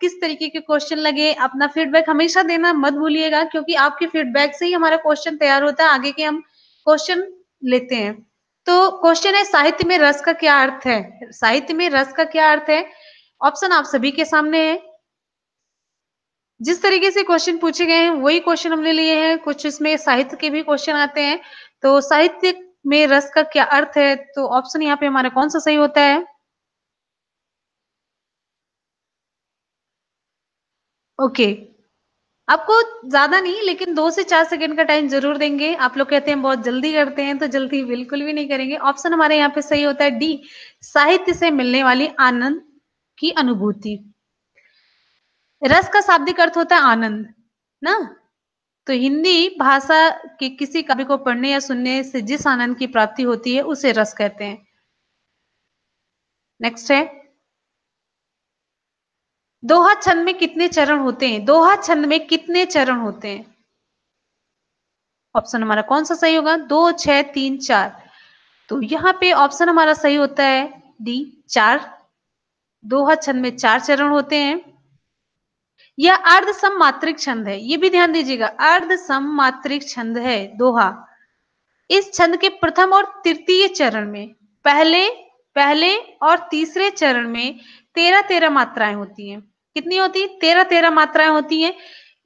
किस तरीके के क्वेश्चन लगे, अपना फीडबैक हमेशा देना मत भूलिएगा, क्योंकि आपके फीडबैक से ही हमारा क्वेश्चन तैयार होता है, आगे के हम क्वेश्चन लेते हैं। तो क्वेश्चन है, साहित्य में रस का क्या अर्थ है? साहित्य में रस का क्या अर्थ है? ऑप्शन आप सभी के सामने है। जिस तरीके से क्वेश्चन पूछे गए हैं, वही क्वेश्चन हमने लिए हैं। कुछ इसमें साहित्य के भी क्वेश्चन आते हैं। तो साहित्य में रस का क्या अर्थ है? तो ऑप्शन यहाँ पे हमारा कौन सा सही होता है? ओके। आपको ज़्यादा नहीं, लेकिन दो से चार सेकंड का टाइम ज़रूर देंगे। आप लोग कहते हैं बहुत जल्दी करते हैं तो जल्दी बिल्कुल भी नहीं करेंगे। ऑप्शन हमारे यहाँ पे सही होता है डी, साहित्य से मिलने वाली आनंद की अनुभूति। रस का शाब्दिक अर्थ होता है आनंद, ना? तो हिंदी भाषा के किसी कवि को पढ़ने या सुनने से जिस आनंद की प्राप्ति होती है, उसे रस कहते हैं। नेक्स्ट है। दोहा छंद में कितने चरण होते हैं? दोहा छंद में कितने चरण होते हैं? ऑप्शन हमारा कौन सा सही होगा? दो छ तीन, चार। तो यहाँ पे ऑप्शन हमारा सही होता है डी चार। दोहा छंद में चार चरण होते हैं। यह अर्ध सममात्रिक छंद है। ये भी ध्यान दीजिएगा अर्ध सममात्रिक छंद है दोहा। इस छंद के प्रथम और तृतीय चरण में पहले पहले और तीसरे चरण में तेरह तेरह मात्राएँ होती हैं। कितनी होती है? तेरह तेरह मात्राएँ होती हैं।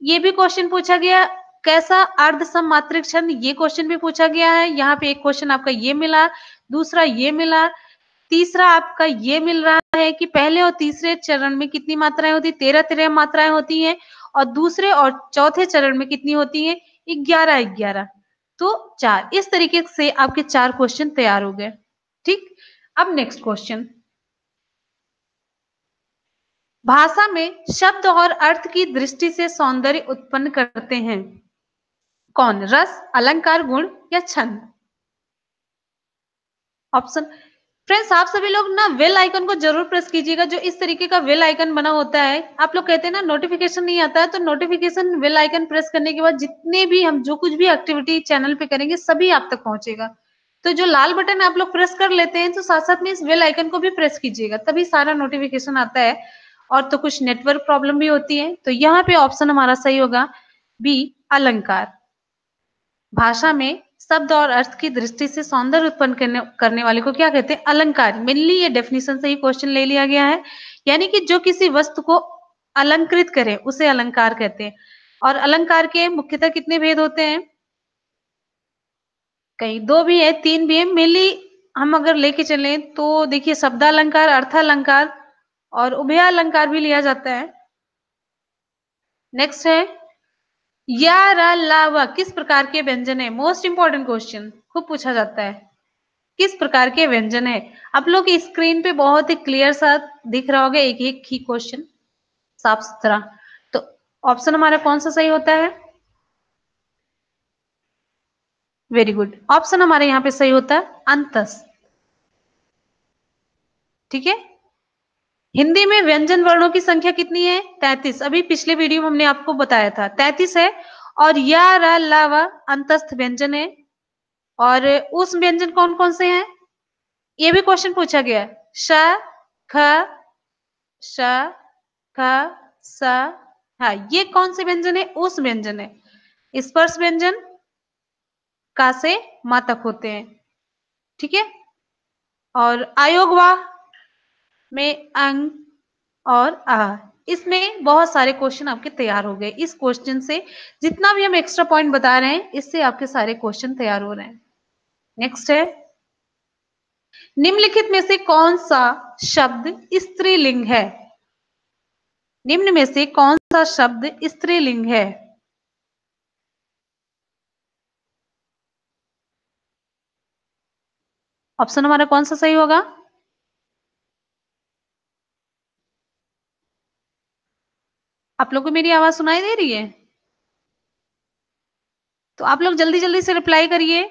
ये भी क्वेश्चन पूछा गया, कैसा अर्ध सममात्रिक छंद? ये क्वेश्चन भी पूछा गया है। यहाँ पे एक क्वेश्चन आपका ये मिला, दूसरा ये मिला, तीसरा आपका ये मिल रहा है कि पहले और तीसरे चरण में कितनी मात्राएँ होती तेरह तेरह मात्राएँ होती हैं और दूसरे और चौथे चरण में कितनी होती है? ग्यारह ग्यारह तो चार, इस तरीके से आपके चार क्वेश्चन तैयार हो गए। ठीक? अब नेक्स्ट क्वेश्चन भाषा में शब्द और अर्थ की दृष्टि से सौंदर्य उत्पन्न करते हैं। कौन? रस, अलंकार, गुण या छंद? ऑप्शन। फ्रेंड्स, आप सभी लोग ना वेल आइकन को ज़रूर प्रेस कीजिएगा, जो इस तरीके का वेल आइकन बना होता है। आप लोग कहते हैं ना नोटिफिकेशन नहीं आता है तो नोटिफिकेशन वेल आइकन प्रेस करने के बाद जितने भी हम, जो कुछ भी एक्टिविटी चैनल पे करेंगे, सभी आप तक पहुंचेगा। तो जो लाल बटन आप लोग प्रेस कर लेते हैं तो साथ साथ में इस वेल आइकन को भी प्रेस कीजिएगा, तभी सारा नोटिफिकेशन आता है। और तो कुछ नेटवर्क प्रॉब्लम भी होती है तो यहाँ पे ऑप्शन हमारा सही होगा बी अलंकार। भाषा में शब्द और अर्थ की दृष्टि से सौंदर्य उत्पन्न करने करने वाले को क्या कहते हैं? अलंकार। मेनली ये डेफिनेशन से ही क्वेश्चन ले लिया गया है। यानी कि जो किसी वस्तु को अलंकृत करे, उसे अलंकार कहते हैं। और अलंकार के मुख्यतः कितने भेद होते हैं? कई, दो भी है, तीन भी है। मेनली हम अगर लेके चले तो देखिए शब्द अलंकार अर्थ अलंकार और उभय अलंकार भी लिया जाता है। नेक्स्ट है या रा किस प्रकार के व्यंजन है? मोस्ट इंपॉर्टेंट क्वेश्चन खूब पूछा जाता है। किस प्रकार के व्यंजन है? आप लोग स्क्रीन पे बहुत ही क्लियर सा दिख रहा होगा, एक एक ही क्वेश्चन साफ़ सुथरा। तो ऑप्शन हमारा कौन सा सही होता है? वेरी गुड ऑप्शन हमारे यहाँ पे सही होता है, अंतस। ठीक है? हिंदी में व्यंजन वर्णों की संख्या कितनी है? तैतीस। अभी पिछले वीडियो में हमने आपको बताया था। तैतीस है और या रा ला व अंतस्थ व्यंजन है। और उस व्यंजन कौन कौन से हैं? ये भी क्वेश्चन पूछा गया श, ख श, ख, स हाँ। ये कौन से व्यंजन है? उस व्यंजन है। स्पर्श व्यंजन का से मातक होते हैं। ठीक है? और आयोगवाह में अंग और आ। इसमें बहुत सारे क्वेश्चन आपके तैयार हो गए। इस क्वेश्चन से जितना भी हम एक्स्ट्रा पॉइंट बता रहे हैं, इससे आपके सारे क्वेश्चन तैयार हो रहे हैं। नेक्स्ट है। निम्नलिखित में से कौन सा शब्द स्त्रीलिंग है? निम्न में से कौन सा शब्द स्त्रीलिंग है? ऑप्शन हमारा कौन सा सही होगा? आप लोग को मेरी आवाज़ सुनाई दे रही है? तो आप लोग जल्दी जल्दी से रिप्लाई करिए।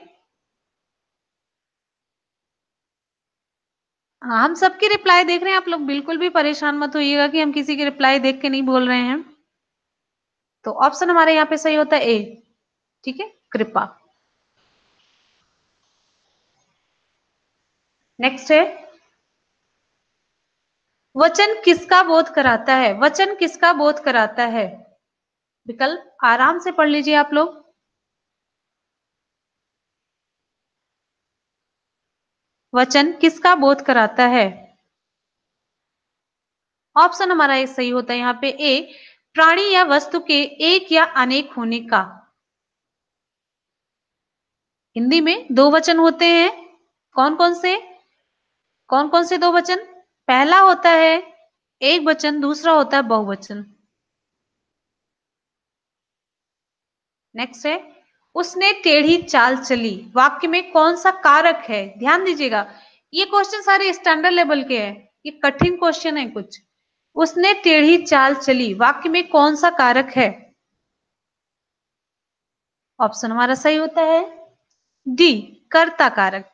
हाँ हम सबकी रिप्लाई देख रहे हैं। आप लोग बिल्कुल भी परेशान मत होइएगा कि हम किसी की रिप्लाई देख के नहीं बोल रहे हैं। तो ऑप्शन हमारे यहाँ पे सही होता है ए ठीक है? कृपा। नेक्स्ट है। वचन किसका बोध कराता है? वचन किसका बोध कराता है? विकल्प आराम से पढ़ लीजिए आप लोग। वचन किसका बोध कराता है? ऑप्शन हमारा एक सही होता है यहाँ पे ए, प्राणी या वस्तु के एक या अनेक होने का। हिंदी में दो वचन होते हैं। कौन कौन से? कौन कौन से दो वचन? पहला होता है एक वचन, दूसरा होता है बहुवचन। नेक्स्ट है, उसने टेढ़ी चाल चली। वाक्य में कौन सा कारक है? ध्यान दीजिएगा, ये क्वेश्चन सारे स्टैंडर्ड लेवल के हैं। ये कठिन क्वेश्चन है कुछ। उसने टेढ़ी चाल चली। वाक्य में कौन सा कारक है? ऑप्शन हमारा सही होता है डी कर्ता कारक।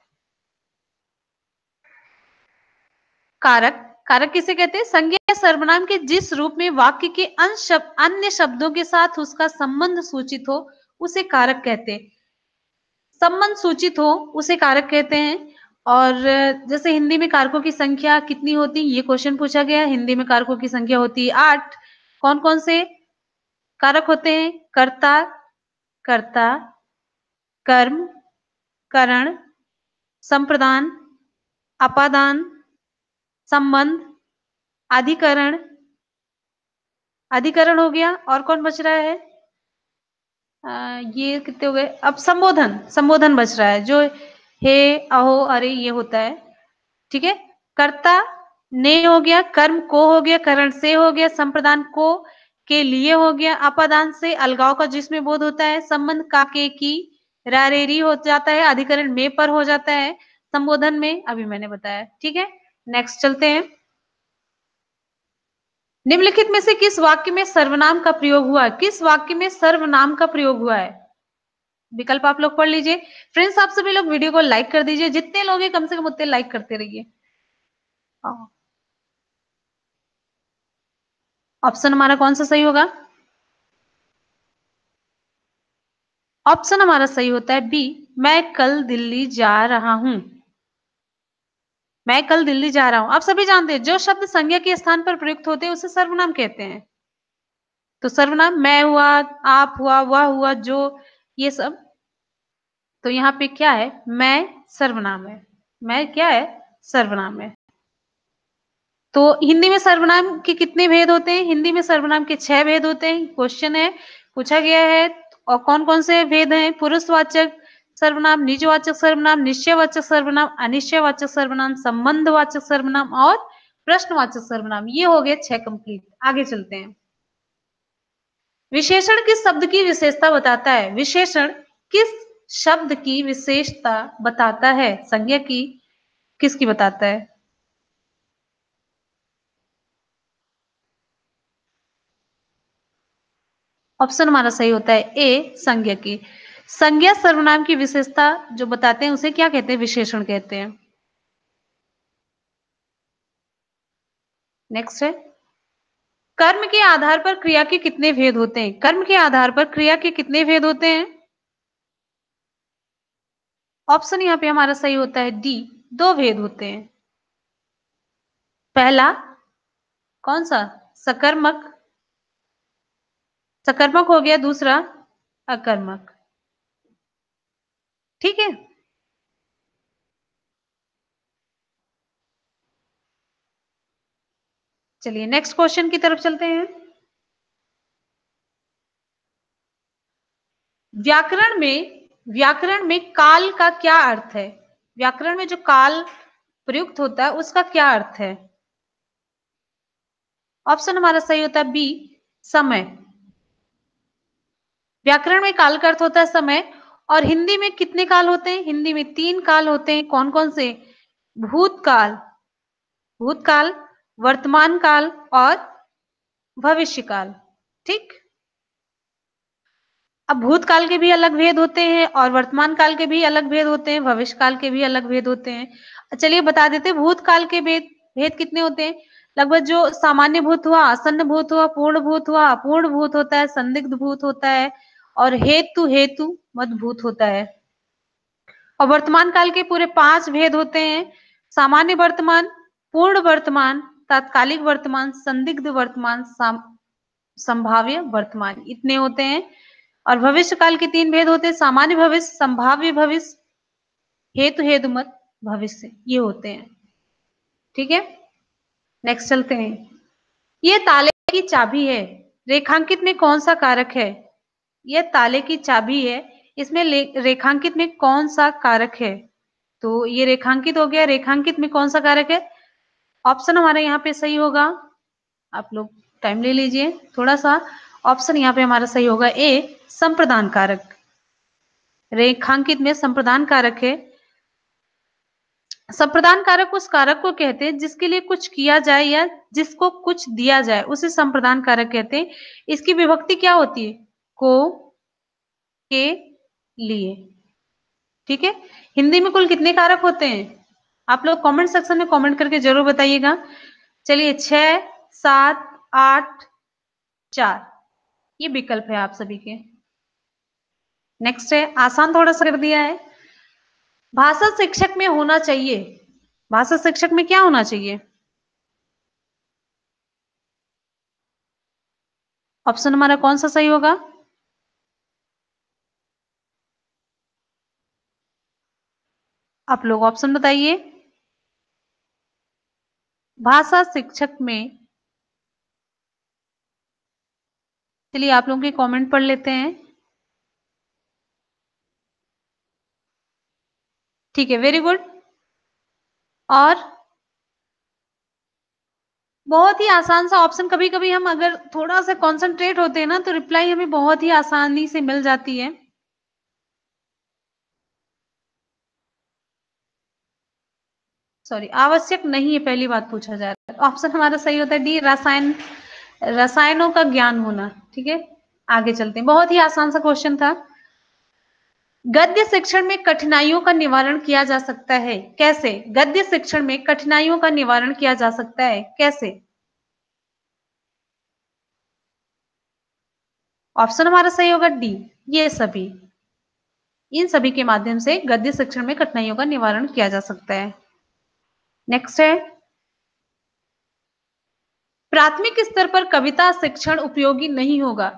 कारक कारक किसे कहते हैं? संज्ञा सर्वनाम के जिस रूप में वाक्य के अन्य शब्दों के साथ उसका संबंध सूचित हो, उसे कारक कहते हैं। संबंध सूचित हो, उसे कारक कहते हैं। और जैसे हिंदी में कारकों की संख्या कितनी होती है, ये क्वेश्चन पूछा गया हिंदी में कारकों की संख्या होती है आठ। कौन कौन से? कारक होते हैं। कर्ता कर्ता, कर्म, करण, संप्रदान, अपादान संबंध अधिकरण अधिकरण हो गया। और कौन बच रहा है? आ, ये कितने हो गए? अब संबोधन संबोधन बच रहा है। जो हे अहो अरे ये होता है। ठीक है? कर्ता ने हो गया कर्म को हो गया करण से हो गया संप्रदान को के लिए हो गया। अपादान से अलगाव का जिसमें बोध होता है संबंध काके की रारेरी हो जाता है अधिकरण में पर हो जाता है संबोधन में अभी मैंने बताया। ठीक है? नेक्स्ट चलते हैं। निम्नलिखित में से किस वाक्य में सर्वनाम का प्रयोग हुआ है? किस वाक्य में सर्वनाम का प्रयोग हुआ है? विकल्प आप लोग पढ़ लीजिए। फ्रेंड्स आप सभी लोग वीडियो को लाइक कर दीजिए। जितने लोग हैं, कम से कम उतने लाइक करते रहिए। ऑप्शन हमारा कौन सा सही होगा? ऑप्शन हमारा सही होता है बी मैं कल दिल्ली जा रहा हूँ। मैं कल दिल्ली जा रहा हूँ। आप सभी जानते हैं जो शब्द संज्ञा के स्थान पर प्रयुक्त होते हैं, उसे सर्वनाम कहते हैं। तो सर्वनाम मैं हुआ, आप हुआ, वह हुआ, जो, ये सब। तो यहाँ पे क्या है? मैं सर्वनाम है। मैं क्या है? सर्वनाम है। तो हिंदी में सर्वनाम के कितने भेद होते हैं? हिंदी में सर्वनाम के छह भेद होते हैं। क्वेश्चन है, पूछा गया है, और कौन कौन से भेद हैं? पुरुषवाचक सर्वनाम निजवाचक सर्वनाम निश्चयवाचक सर्वनाम अनिश्चयवाचक सर्वनाम संबंधवाचक सर्वनाम और प्रश्नवाचक सर्वनाम। ये हो गए छह कंप्लीट आगे चलते हैं। विशेषण किस शब्द की विशेषता बताता है? विशेषण किस शब्द की विशेषता बताता है? संज्ञा की किसकी बताता है? ऑप्शन हमारा सही होता है ए, संज्ञा की। संज्ञा सर्वनाम की विशेषता जो बताते हैं, उसे क्या कहते हैं? विशेषण कहते हैं। नेक्स्ट है। कर्म के आधार पर क्रिया के कितने भेद होते हैं? कर्म के आधार पर क्रिया के कितने भेद होते हैं? ऑप्शन यहाँ पे हमारा सही होता है डी दो भेद होते हैं। पहला, कौन सा? सकर्मक। सकर्मक हो गया दूसरा, अकर्मक। ठीक है? चलिए नेक्स्ट क्वेश्चन की तरफ़ चलते हैं। व्याकरण में व्याकरण में काल का क्या अर्थ है? व्याकरण में जो काल प्रयुक्त होता है, उसका क्या अर्थ है? ऑप्शन हमारा सही होता है बी समय। व्याकरण में काल का अर्थ होता है समय और हिंदी में कितने काल होते हैं? हिंदी में तीन काल होते हैं। कौन कौन से? भूतकाल भूतकाल वर्तमान काल और भविष्य काल ठीक? अब भूतकाल के भी अलग भेद होते हैं और वर्तमान काल के भी अलग भेद होते हैं। भविष्य काल के भी अलग भेद होते हैं। चलिए बता देते हैं, भूतकाल के भेद भेद कितने होते हैं? लगभग जो सामान्य भूत हुआ, आसन्न भूत हुआ, पूर्ण भूत हुआ, अपूर्ण भूत होता है, संदिग्ध भूत होता है और हेतु हेतु मदभूत होता है। और वर्तमान काल के पूरे पाँच भेद होते हैं। सामान्य वर्तमान, पूर्ण वर्तमान, तात्कालिक वर्तमान, संदिग्ध वर्तमान संभाव्य वर्तमान, इतने होते हैं। और भविष्य काल के तीन भेद होते हैं। सामान्य भविष्य, संभाव्य भविष्य, हेतु हेतु मत भविष्य, ये होते हैं। ठीक है? नेक्स्ट चलते हैं। ये ताले की चाबी है। रेखांकित में कौन सा कारक है? यह ताले की चाबी है। इसमें रेखांकित में कौन सा कारक है? तो ये रेखांकित हो गया। रेखांकित में कौन सा कारक है? ऑप्शन हमारा यहाँ पे सही होगा। आप लोग टाइम ले लीजिए। थोड़ा सा ऑप्शन यहाँ पे हमारा सही होगा। ए, संप्रदान कारक। रेखांकित में संप्रदान कारक है। संप्रदान कारक उस कारक को कहते हैं जिसके लिए कुछ किया जाए या जिसको कुछ दिया जाए। उसे संप्रदान कारक कहते हैं। इसकी विभक्ति क्या होती है? को के लिए। ठीक है? हिंदी में कुल कितने कारक होते हैं? आप लोग कमेंट सेक्शन में कमेंट करके ज़रूर बताइएगा। चलिए छ सात, आठ, चार। ये विकल्प है आप सभी के। नेक्स्ट है, आसान थोड़ा सा कर दिया है। भाषा शिक्षक में होना चाहिए। भाषा शिक्षक में क्या होना चाहिए? ऑप्शन हमारा कौन सा सही होगा? आप लोग ऑप्शन बताइए। भाषा शिक्षक में, चलिए आप लोगों के कमेंट पढ़ लेते हैं। ठीक है वेरी गुड और बहुत ही आसान सा ऑप्शन कभी कभी हम अगर थोड़ा सा कंसंट्रेट होते हैं ना तो रिप्लाई हमें बहुत ही आसानी से मिल जाती है। सॉरी आवश्यक नहीं है, पहली बात पूछा जा रहा है ऑप्शन हमारा सही होता है डी रसायन, रसायनों का ज्ञान होना, ठीक है? आगे चलते हैं। बहुत ही आसान सा क्वेश्चन था। गद्य शिक्षण में कठिनाइयों का निवारण किया जा सकता है। कैसे? गद्य शिक्षण में कठिनाइयों का निवारण किया जा सकता है। कैसे? ऑप्शन हमारा सही होगा डी ये सभी। इन सभी के माध्यम से गद्य शिक्षण में कठिनाइयों का निवारण किया जा सकता है। नेक्स्ट है। प्राथमिक स्तर पर कविता शिक्षण उपयोगी नहीं होगा।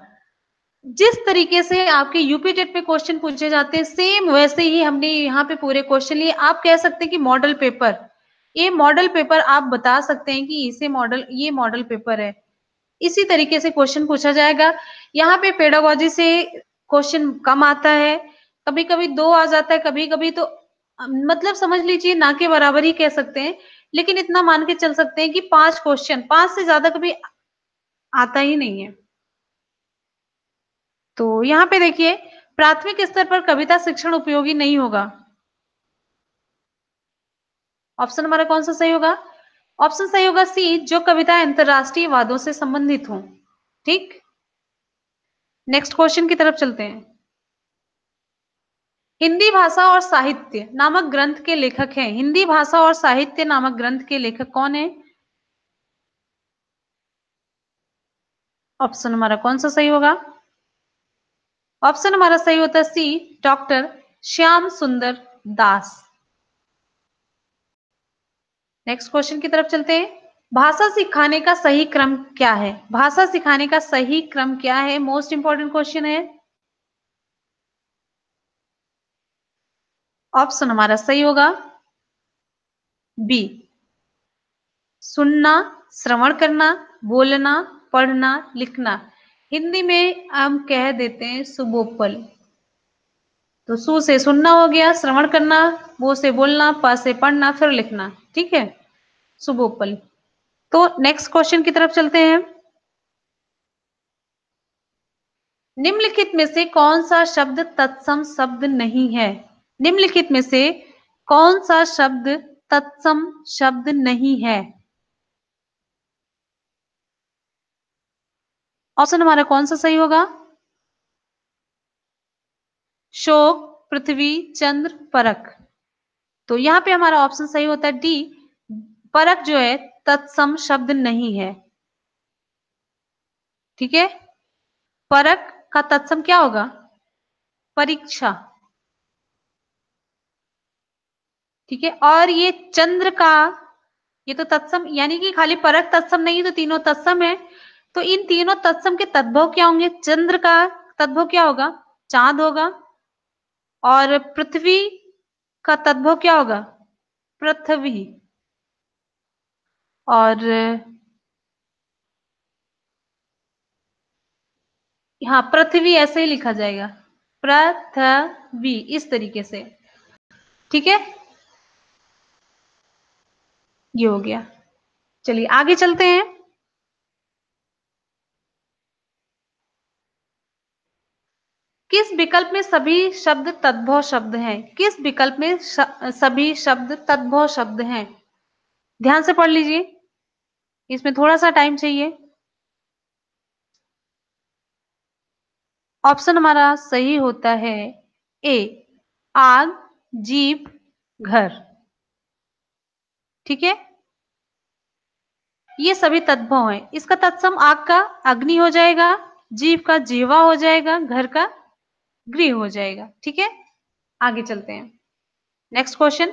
जिस तरीके से आपके यूपी टेट में क्वेश्चन पूछे जाते हैं सेम वैसे ही हमने यहाँ पे पूरे क्वेश्चन लिए। आप कह सकते हैं कि मॉडल पेपर ये मॉडल पेपर आप बता सकते हैं कि इसे मॉडल ये मॉडल पेपर है। इसी तरीके से क्वेश्चन पूछा जाएगा। यहाँ पे पेडागोजी से क्वेश्चन कम आता है। कभी कभी दो आ जाता है कभी कभी तो मतलब समझ लीजिए, ना के बराबर ही कह सकते हैं, लेकिन इतना मान के चल सकते हैं कि पाँच क्वेश्चन पाँच से ज़्यादा कभी आता ही नहीं है। तो यहाँ पे देखिए, प्राथमिक स्तर पर कविता शिक्षण उपयोगी नहीं होगा। ऑप्शन हमारा कौन सा सही होगा? ऑप्शन सही होगा सी जो कविता अंतरराष्ट्रीय वादों से संबंधित हो। ठीक? नेक्स्ट क्वेश्चन की तरफ़ चलते हैं। हिंदी भाषा और साहित्य नामक ग्रंथ के लेखक हैं। हिंदी भाषा और साहित्य नामक ग्रंथ के लेखक कौन है? ऑप्शन हमारा कौन सा सही होगा? ऑप्शन हमारा सही होता है सी डॉक्टर श्याम सुंदर दास। नेक्स्ट क्वेश्चन की तरफ़ चलते हैं। भाषा सिखाने का सही क्रम क्या है? भाषा सिखाने का सही क्रम क्या है? मोस्ट इंपॉर्टेंट क्वेश्चन है। ऑप्शन हमारा सही होगा। बी, सुनना, श्रवण करना, बोलना, पढ़ना, लिखना। हिंदी में हम कह देते हैं सुबोपल। तो सु से सुनना हो गया, श्रवण करना, वो से बोलना, प से पढ़ना, फिर लिखना। ठीक है? सुबोपल। तो नेक्स्ट क्वेश्चन की तरफ़ चलते हैं। निम्नलिखित में से कौन सा शब्द तत्सम शब्द नहीं है? निम्नलिखित में से कौन सा शब्द तत्सम शब्द नहीं है? ऑप्शन हमारा कौन सा सही होगा? शोक, पृथ्वी, चंद्र परक तो यहाँ पे हमारा ऑप्शन सही होता है डी परक जो है, तत्सम शब्द नहीं है। ठीक है? परक का तत्सम क्या होगा? परीक्षा। ठीक है? और ये चंद्र का, ये तो तत्सम, यानी कि खाली परक तत्सम नहीं तो तीनों तत्सम है। तो इन तीनों तत्सम के तद्भव क्या होंगे? चंद्र का तद्भव क्या होगा? चाँद होगा। और पृथ्वी का तद्भव क्या होगा? पृथ्वी। और हाँ पृथ्वी ऐसे ही लिखा जाएगा। पृथ्वी, इस तरीके से। ठीक है? ये हो गया। चलिए आगे चलते हैं। किस विकल्प में सभी शब्द तद्भव शब्द हैं? किस विकल्प में श, सभी शब्द तद्भव शब्द हैं? ध्यान से पढ़ लीजिए। इसमें थोड़ा सा टाइम चाहिए। ऑप्शन हमारा सही होता है ए आग जीप घर। ठीक है? ये सभी तद्भव हैं। इसका तत्सम आग का अग्नि हो जाएगा, जीव का जीवा हो जाएगा, घर का गृह हो जाएगा। ठीक है? आगे चलते हैं। नेक्स्ट क्वेश्चन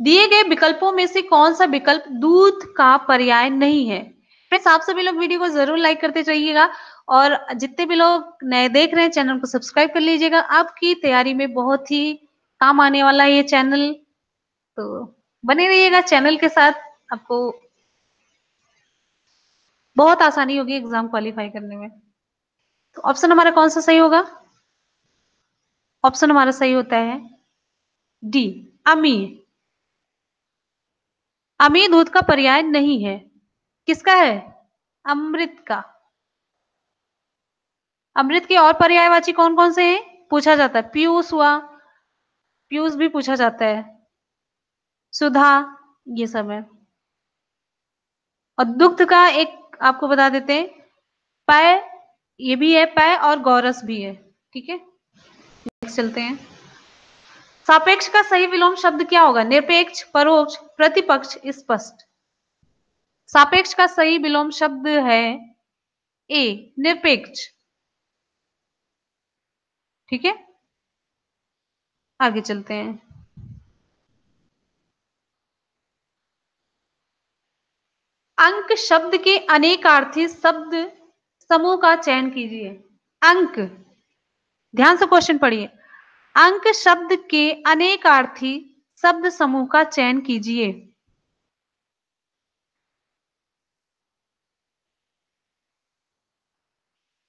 दिए गए विकल्पों में से कौन सा विकल्प दूध का पर्याय नहीं है? फ्रेंड्स आप सभी लोग वीडियो को ज़रूर लाइक करते चाहिएगा और जितने भी लोग नए देख रहे हैं, चैनल को सब्सक्राइब कर लीजिएगा। आपकी तैयारी में बहुत ही काम आने वाला है ये चैनल। तो बने रहिएगा चैनल के साथ। आपको बहुत आसानी होगी एग्ज़ाम क्वालिफाई करने में। तो ऑप्शन हमारा कौन सा सही होगा? ऑप्शन हमारा सही होता है डी अमी अमी दूध का पर्याय नहीं है। किसका है? अमृत का। अमृत के और पर्यायवाची कौन कौन से हैं? पूछा जाता है। पीयूष हुआ। पीयूष भी पूछा जाता है। सुधा, ये सब है। और दुग्ध का एक आपको बता देते हैं, पय, ये भी है पय और गौरस भी है, ठीक है? नेक्स्ट चलते हैं। सापेक्ष का सही विलोम शब्द क्या होगा? निरपेक्ष, परोक्ष, प्रतिपक्ष, स्पष्ट। सापेक्ष का सही विलोम शब्द है ए, निरपेक्ष। ठीक है? आगे चलते हैं। अंक शब्द के अनेकार्थी शब्द समूह का चयन कीजिए। अंक। ध्यान से क्वेश्चन पढ़िए। अंक शब्द के अनेकार्थी शब्द समूह का चयन कीजिए।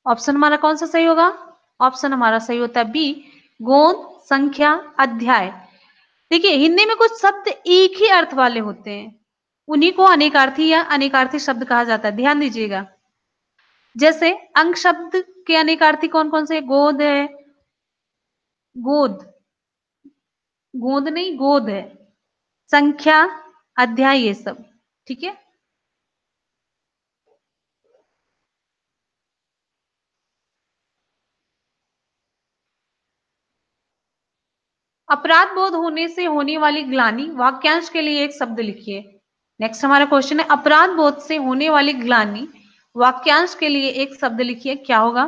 ऑप्शन हमारा कौन सा सही होगा? ऑप्शन हमारा सही होता है बी गोंद संख्या, अध्याय। देखिए, हिंदी में कुछ शब्द एक ही अर्थ वाले होते हैं। उन्हीं को अनेकार्थी या अनेकार्थी शब्द कहा जाता है। ध्यान दीजिएगा। जैसे अंक शब्द के अनेकार्थी कौन कौन से गोद है। गोद। गोद नहीं, गोद है। संख्या, अध्याय ये सब। ठीक है? अपराध बोध होने से होने वाली ग्लानी वाक्यांश के लिए एक शब्द लिखिए। नेक्स्ट हमारा क्वेश्चन है, अपराध बोध से होने वाली ग्लानी, वाक्यांश के लिए एक शब्द लिखिए, क्या होगा?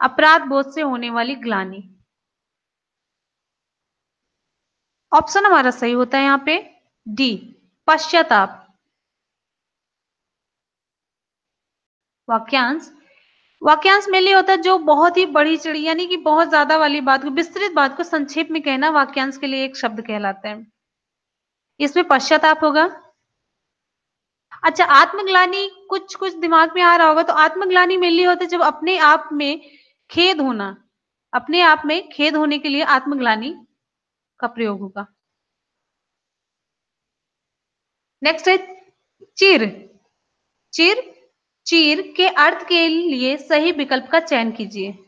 अपराध बोध से होने वाली ग्लानी। ऑप्शन हमारा सही होता है यहाँ पे डी पश्चाताप। वाक्यांश वाक्यांश में लिए होता है जो बहुत ही बड़ी चढ़ी यानी कि बहुत ज़्यादा वाली बात को, विस्तृत बात को संक्षेप में कहना वाक्यांश के लिए एक शब्द कहलाता है। इसमें पश्चाताप होगा। अच्छा आत्मग्लानी कुछ कुछ दिमाग में आ रहा होगा तो आत्मग्लानी में लिए होता है जब अपने आप में खेद होना, अपने आप में खेद होने के लिए आत्मग्लानी का प्रयोग होगा। नेक्स्ट है, चिर। चिर चीर के अर्थ के लिए सही विकल्प का चयन कीजिए।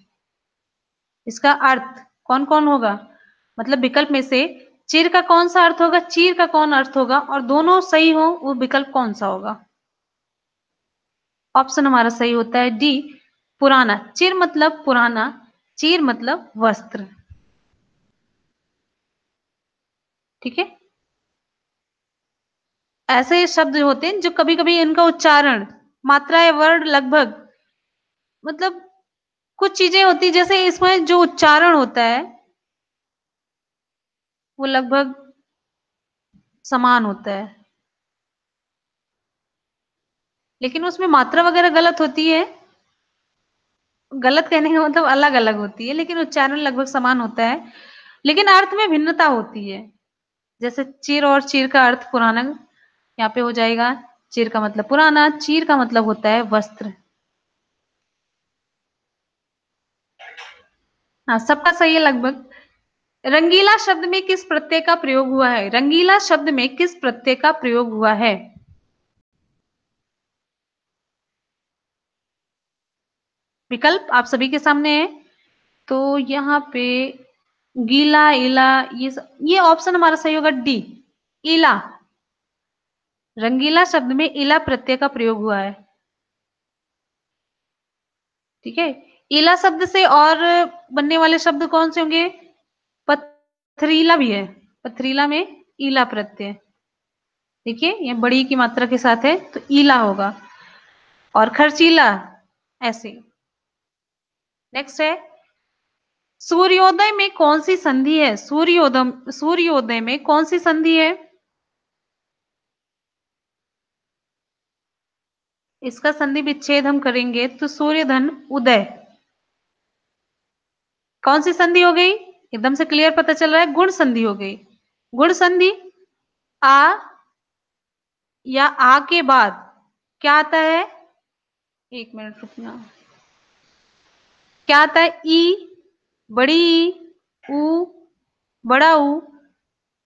इसका अर्थ कौन कौन होगा? मतलब विकल्प में से चीर का कौन सा अर्थ होगा, चीर का कौन अर्थ होगा और दोनों सही हो, वो विकल्प कौन सा होगा? ऑप्शन हमारा सही होता है डी, पुराना। चिर मतलब पुराना, चीर मतलब वस्त्र। ठीक है? ऐसे शब्द होते हैं जो कभी कभी इनका उच्चारण मात्रा या वर्ड लगभग मतलब कुछ चीज़ें होती जैसे इसमें जो उच्चारण होता है, वो लगभग समान होता है। लेकिन उसमें मात्रा वगैरह गलत होती है। गलत कहने का मतलब अलग अलग होती है, लेकिन उच्चारण लगभग समान होता है। लेकिन अर्थ में भिन्नता होती है। जैसे चिर और चीर का अर्थ पुराना यहाँ पे हो जाएगा। चिर का मतलब पुराना चीर का मतलब होता है वस्त्र। हाँ सबका सही है लगभग। रंगीला शब्द में किस प्रत्यय का प्रयोग हुआ है? रंगीला शब्द में किस प्रत्यय का प्रयोग हुआ है? विकल्प आप सभी के सामने है। तो यहाँ पे गीला, इला, ये ये ऑप्शन हमारा सही होगा डी इला। रंगीला शब्द में इला प्रत्यय का प्रयोग हुआ है। ठीक है? इला शब्द से और बनने वाले शब्द कौन से होंगे? पथरीला भी है। पथरीला में ईला प्रत्यय। देखिए, ये बड़ी की मात्रा के साथ है तो ईला होगा। और खर्चीला, ऐसे। नेक्स्ट है। सूर्योदय में कौन सी संधि है? सूर्योदय सूर्योदय में कौन सी संधि है? इसका संधि विच्छेद हम करेंगे तो सूर्य धन उदय। कौन सी संधि हो गई? एकदम से क्लियर पता चल रहा है, गुण संधि हो गई। गुण संधि आ या आ के बाद क्या आता है? एक मिनट रुकना। क्या आता है? ई, बड़ी ई, ऊ, बड़ा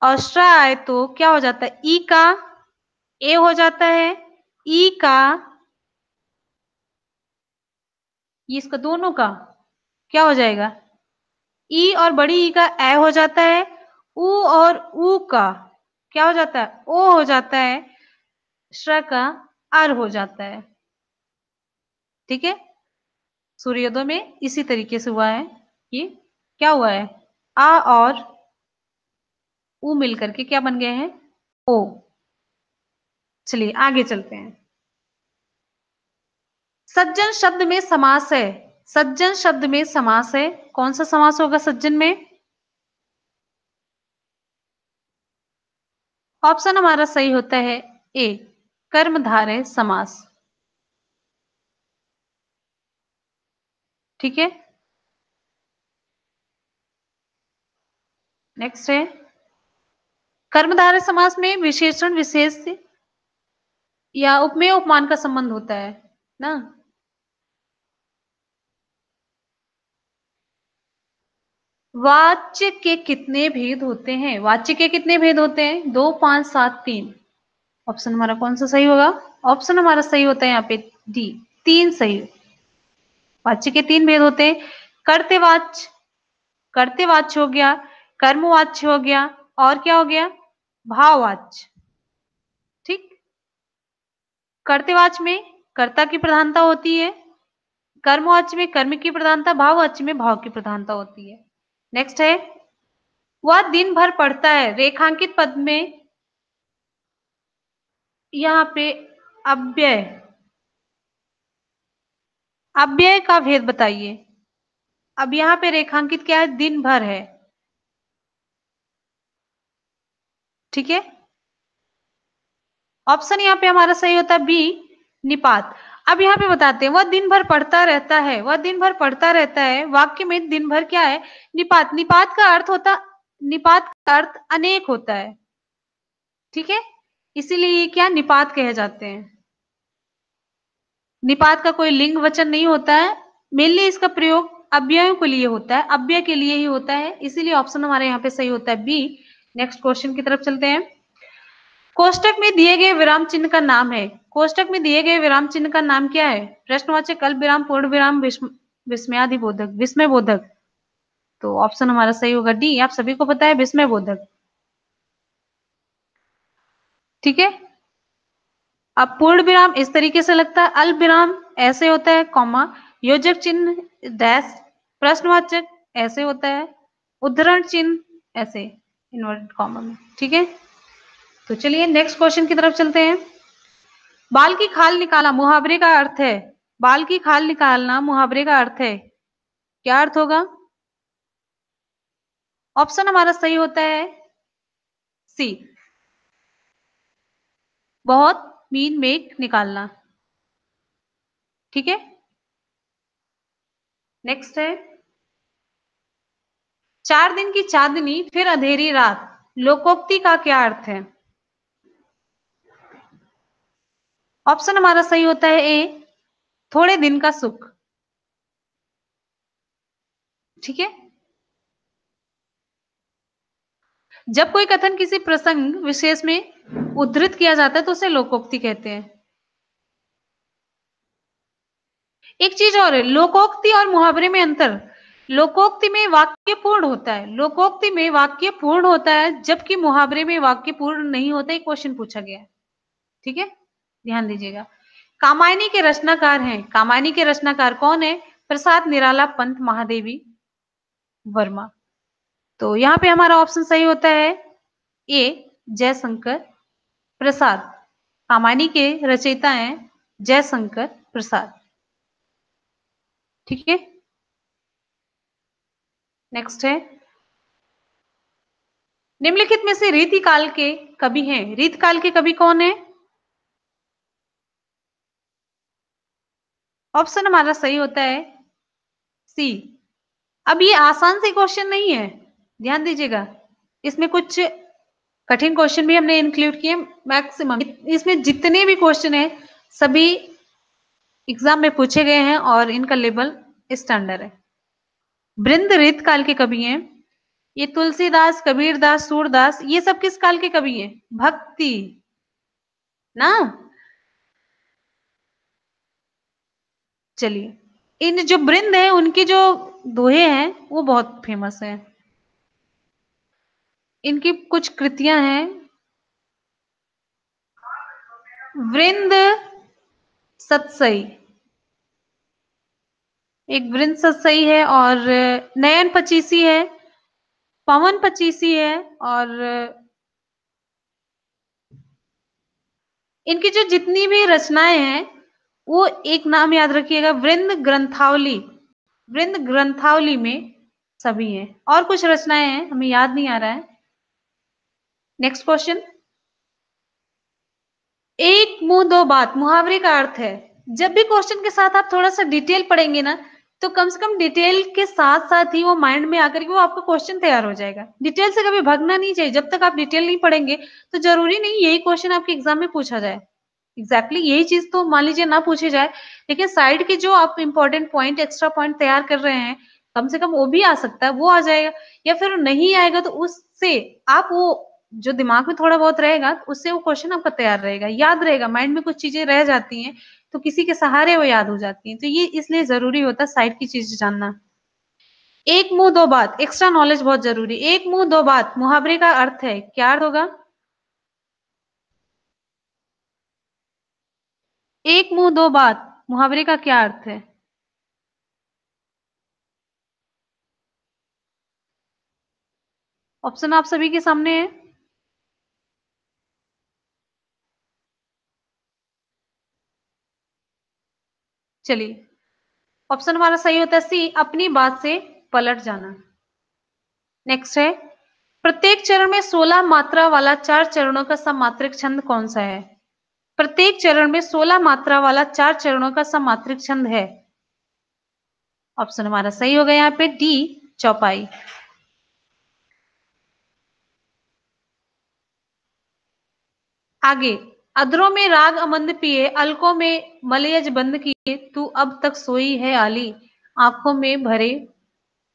और आए तो क्या हो जाता है? ई का, ए हो जाता है, ई का ये इसका दोनों का, क्या हो जाएगा? ई और बड़ी ई का ए हो जाता है उ और उ का, क्या हो जाता है? ओ हो जाता है श्र का आर हो जाता है। ठीक है? सूर्योदय में इसी तरीके से हुआ है ये क्या हुआ है? आ और उ मिलकर के क्या बन गए हैं? ओ। चलिए आगे चलते हैं। सज्जन शब्द में समास है। सज्जन शब्द में समास है। कौन सा समास होगा सज्जन में? ऑप्शन हमारा सही होता है ए, कर्मधारय समास। ठीक है? नेक्स्ट है। कर्मधारय समास में विशेषण, विशेष या उपमेय, उपमान का संबंध होता है, ना? वाच्य के कितने भेद होते हैं? वाच्य के कितने भेद होते हैं? दो, पाँच, सात, तीन। ऑप्शन हमारा कौन सा सही होगा? ऑप्शन हमारा सही होता है यहाँ पे डी तीन सही। वाच्य के तीन भेद होते हैं। करते वाच्य। करते वाच्य हो गया। कर्मवाच्य हो गया। और क्या हो गया? भाववाच्य ठीक? कर्तेवाच्य में कर्ता की प्रधानता होती है। कर्मवाच्य में कर्म की प्रधानता भाववाच्य में भाव की प्रधानता होती है। नेक्स्ट है। वह दिन भर पढ़ता है। रेखांकित पद में यहाँ पे अव्यय। अव्यय का भेद बताइए। अब यहाँ पे रेखांकित क्या है? दिन भर है। ठीक है? ऑप्शन यहाँ पे हमारा सही होता है बी निपात। अब यहाँ पे बताते हैं, वह दिन भर पढ़ता रहता है, वह दिन भर पढ़ता रहता है, वाक्य में दिन भर क्या है? निपात निपात का अर्थ होता, निपात का अर्थ अनेक होता है। ठीक है? इसीलिए ये क्या निपात कहे जाते हैं। निपात का कोई लिंग वचन नहीं होता है। मेनली इसका प्रयोग अव्ययों के लिए होता है, अव्यय के लिए ही होता है। इसीलिए ऑप्शन हमारे यहाँ पे सही होता है बी नेक्स्ट क्वेश्चन की तरफ़ चलते हैं। कोष्टक में दिए गए विराम चिन्ह का नाम है। कोष्टक में दिए गए विराम चिन्ह का नाम क्या है? प्रश्नवाचक कल विराम, पूर्ण विराम विस्मयादि बोधक विस्मय बोधक तो ऑप्शन हमारा सही होगा डी आप सभी को पता है विस्मय बोधक ठीक है? अब पूर्ण विराम इस तरीके से लगता है। अल्प विराम ऐसे होता है, कॉमा, योजक चिन्ह डैश प्रश्नवाचक ऐसे होता है, उद्धरण चिन्ह ऐसे इन्वर्टेड कॉमा में। ठीक है? तो चलिए नेक्स्ट क्वेश्चन की तरफ़ चलते हैं। बाल की खाल निकाला, मुहावरे का अर्थ है। बाल की खाल निकालना, मुहावरे का अर्थ है। क्या अर्थ होगा? ऑप्शन हमारा सही होता है सी बहुत मीन मेक निकालना। ठीक है? नेक्स्ट है। चार दिन की चांदनी, फिर अंधेरी रात। लोकोक्ति का क्या अर्थ है? ऑप्शन हमारा सही होता है ए, थोड़े दिन का सुख। ठीक है? जब कोई कथन किसी प्रसंग विशेष में उद्धृत किया जाता है तो उसे लोकोक्ति कहते हैं। एक चीज़ और है, लोकोक्ति और मुहावरे में अंतर। लोकोक्ति में वाक्य पूर्ण होता है। लोकोक्ति में वाक्य पूर्ण होता है, जबकि मुहावरे में वाक्य पूर्ण नहीं होता, एक क्वेश्चन पूछा गया। है ठीक है? ध्यान दीजिएगा। कामायनी के रचनाकार हैं। कामायनी के रचनाकार कौन है? प्रसाद निराला पंत महादेवी वर्मा। तो यहाँ पे हमारा ऑप्शन सही होता है ए जयशंकर प्रसाद। कामायनी के रचयिता हैं जयशंकर प्रसाद। ठीक है? नेक्स्ट है। निम्नलिखित में से रीति काल के कवि हैं। रीत काल के कवि कौन है? ऑप्शन हमारा सही होता है सी। अब ये आसान से क्वेश्चन नहीं है, ध्यान दीजिएगा। इसमें कुछ कठिन क्वेश्चन भी हमने इंक्लूड किए मैक्सिमम इसमें जितने भी क्वेश्चन है, सभी एग्ज़ाम में पूछे गए हैं और इनका लेवल स्टैंडर्ड है। बृंद रित काल के कवि हैं, ये तुलसीदास, कबीरदास, सूरदास, ये सब किस काल के कवि हैं? भक्ति। ना? चलिए इन जो वृंद है, उनकी जो दोहे हैं, वो बहुत फ़ेमस है। इनकी कुछ कृतियाँ हैं। वृंद सत्सई। एक वृंद सत्सई है और नयन पचीसी है, पवन पचीसी है और इनकी जो जितनी भी रचनाएँ हैं वो एक नाम याद रखिएगा, वृंद ग्रंथावली। वृंद ग्रंथावली में सभी हैं। और कुछ रचनाएँ हैं, हमें याद नहीं आ रहा है। नेक्स्ट क्वेश्चन एक मुँह, दो बात। मुहावरे का अर्थ है, जब भी क्वेश्चन के साथ आप थोड़ा सा डिटेल पढ़ेंगे ना तो कम से कम डिटेल के साथ साथ ही वो माइंड में आकर के वो आपका क्वेश्चन तैयार हो जाएगा। डिटेल से कभी भागना नहीं चाहिए। जब तक आप डिटेल नहीं पढ़ेंगे तो ज़रूरी नहीं यही क्वेश्चन आपके एग्ज़ाम में पूछा जाए। एग्जैक्टली exactly, यही चीज़ तो मान लीजिए ना पूछी जाए लेकिन साइड के जो आप इंपॉर्टेंट पॉइंट एक्स्ट्रा पॉइंट तैयार कर रहे हैं, कम से कम वो भी आ सकता है, वो आ जाएगा। या फिर नहीं आएगा तो उससे आप वो जो दिमाग में थोड़ा बहुत रहेगा तो उससे वो क्वेश्चन आपका तैयार रहेगा, याद रहेगा माइंड में कुछ चीज़ें रह जाती हैं तो किसी के सहारे वो याद हो जाती हैं। तो ये इसलिए ज़रूरी होता है साइड की चीज़ जानना। एक मुँह, दो बात एक्स्ट्रा नॉलेज बहुत ज़रूरी। एक मुँह, दो बात, मुहावरे का अर्थ है, क्या अर्थ होगा? एक मुँह, दो बात। मुहावरे का क्या अर्थ है? ऑप्शन आप सभी के सामने है। चलिए। ऑप्शन हमारा सही होता है सी, अपनी बात से पलट जाना। नेक्स्ट है, प्रत्येक चरण में 16 मात्रा वाला चार चरणों का समात्रिक छंद कौन सा है? प्रत्येक चरण में 16 मात्रा वाला चार चरणों का समात्रिक छंद है। ऑप्शन हमारा सही हो गया यहाँ पे डी चौपाई। आगे, अदरों में राग अमंद पिए, अलकों में मलयज बंद किए, तू अब तक सोई है आली, आँखों में भरे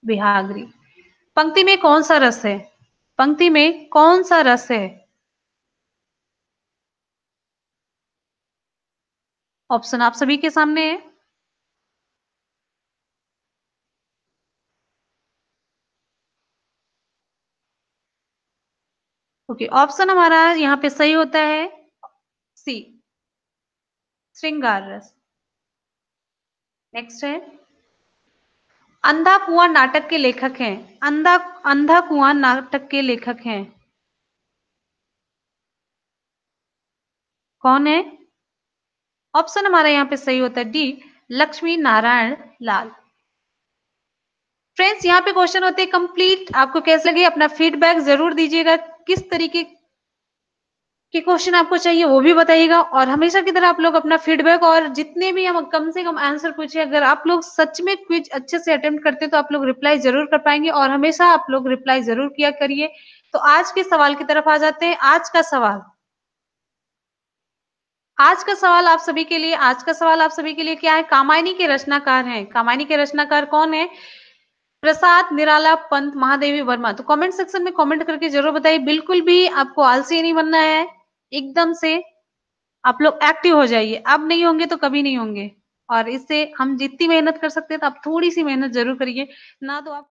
बिहागरी। पंक्ति में कौन सा रस है? पंक्ति में कौन सा रस है? ऑप्शन आप सभी के सामने है। ओके okay, ऑप्शन हमारा यहाँ पे सही होता है सी श्रृंगार रस नेक्स्ट है। अंधा कुआ नाटक के लेखक हैं। अंधा अंधा कुआ नाटक के लेखक हैं। कौन है? ऑप्शन हमारा यहाँ पे सही होता है डी लक्ष्मी नारायण लाल। फ्रेंड्स यहाँ पे क्वेश्चन होते हैं कंप्लीट आपको कैसे लगे? अपना फीडबैक ज़रूर दीजिएगा। किस तरीके के क्वेश्चन आपको चाहिए वो भी बताइएगा। और हमेशा की तरह आप लोग अपना फीडबैक और जितने भी हम कम से कम आंसर पूछे, अगर आप लोग सच में क्विज अच्छे से अटेम्प्ट करते तो आप लोग रिप्लाई ज़रूर कर पाएँगे और हमेशा आप लोग रिप्लाई ज़रूर किया करिए। तो आज के सवाल की तरफ़ आ जाते हैं। आज का सवाल। आज का सवाल आप सभी के लिए, आज का सवाल आप सभी के लिए क्या है? कामायनी के रचनाकार हैं। कामायनी के रचनाकार कौन है? प्रसाद निराला पंत महादेवी वर्मा। तो कमेंट सेक्शन में कमेंट करके ज़रूर बताइए। बिल्कुल भी आपको आलसी नहीं बनना है। एकदम से आप लोग एक्टिव हो जाइए। अब नहीं होंगे तो कभी नहीं होंगे। और इससे हम जितनी मेहनत कर सकते हैं तो आप थोड़ी सी मेहनत ज़रूर करिए। ना तो आप